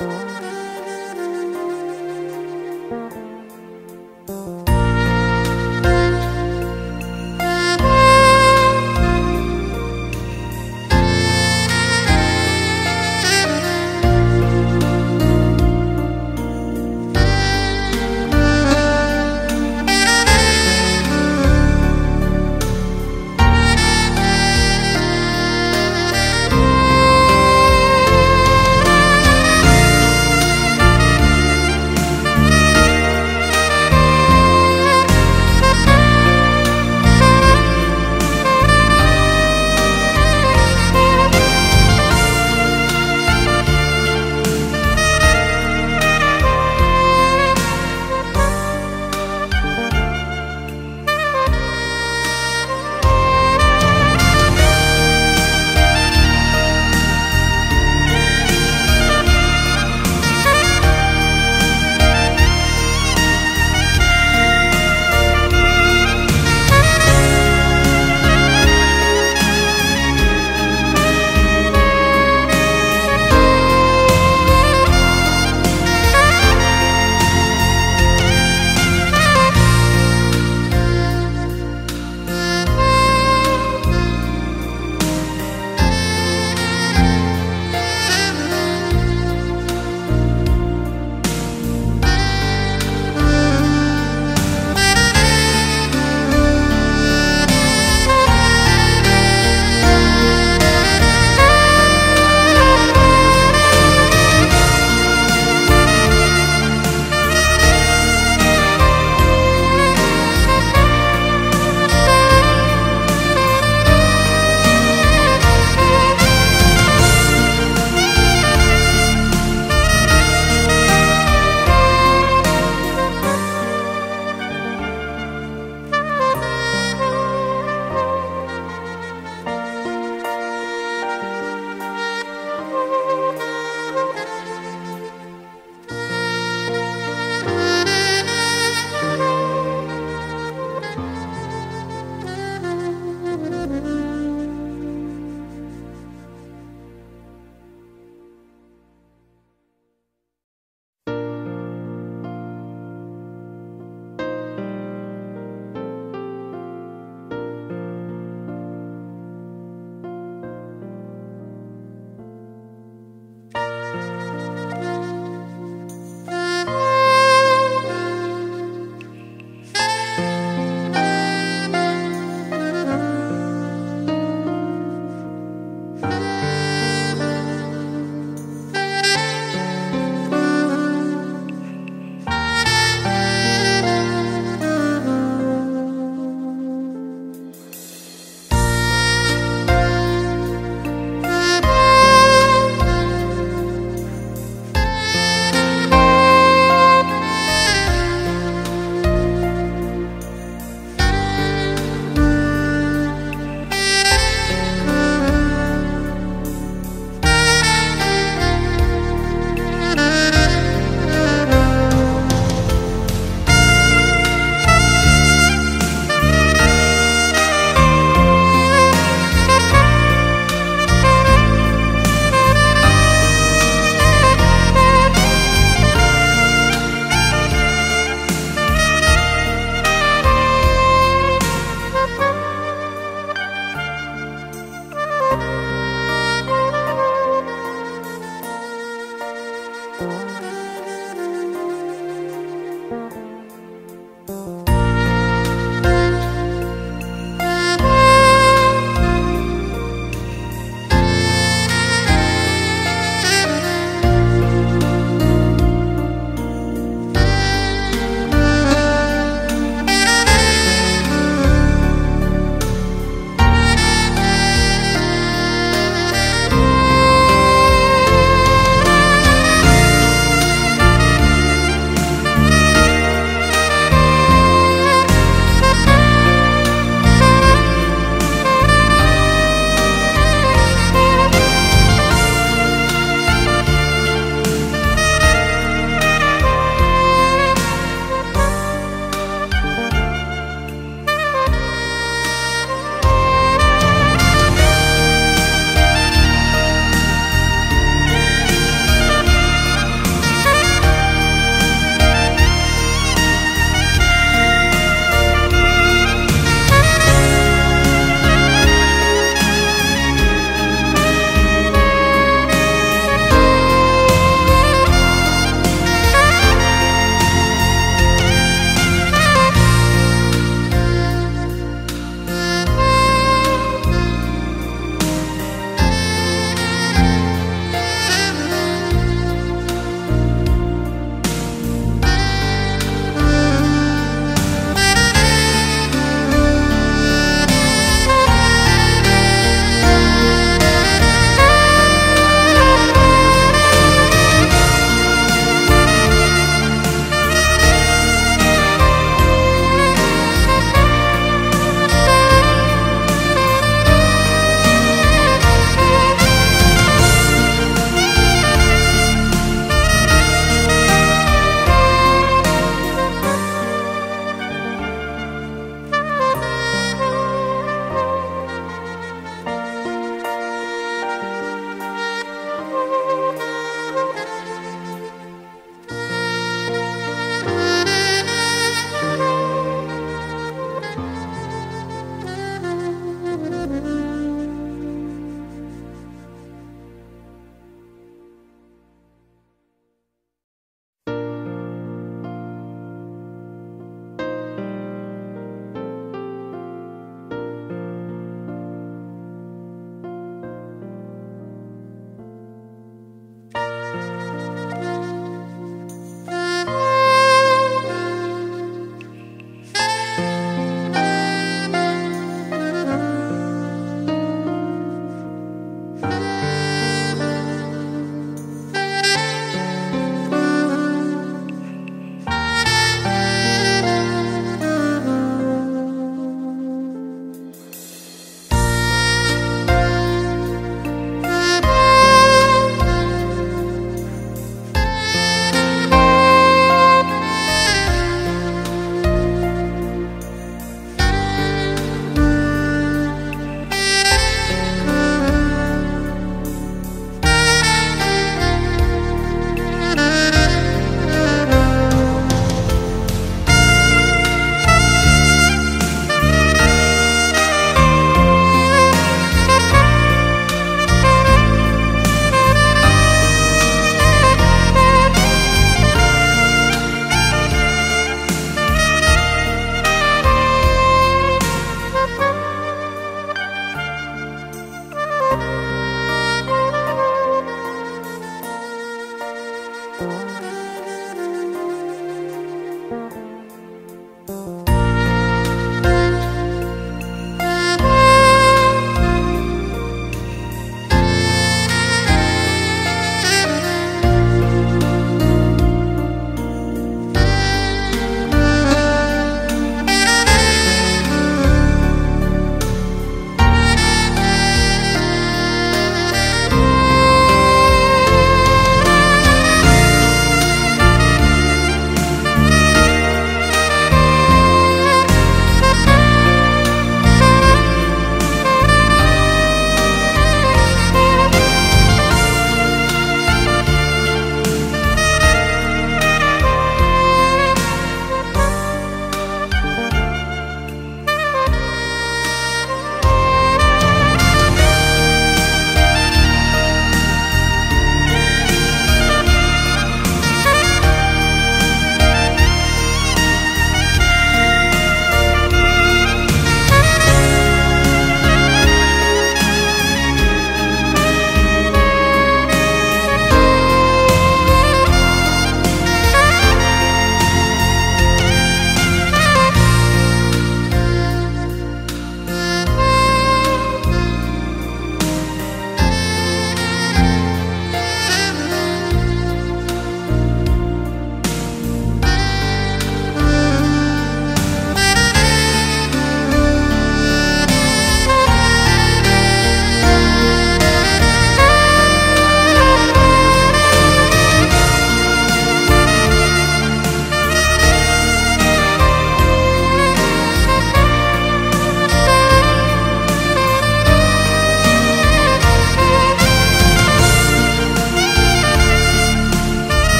Oh.